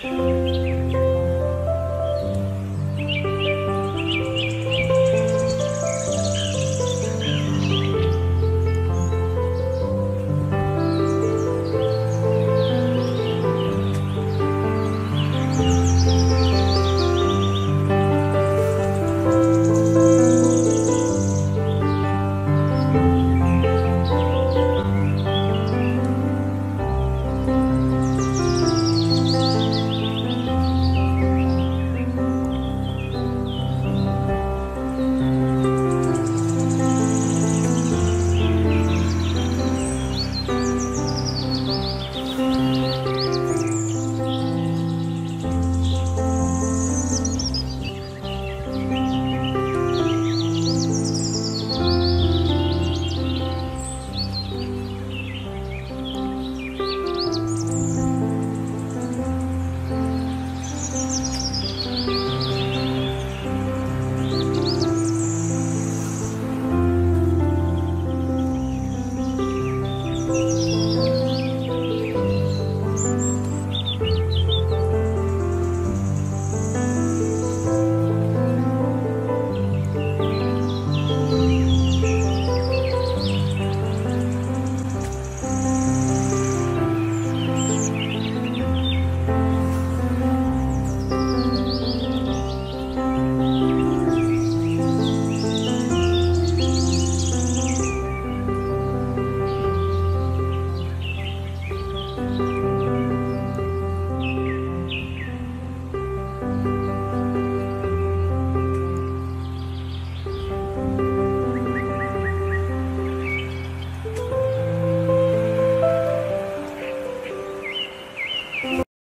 Peace.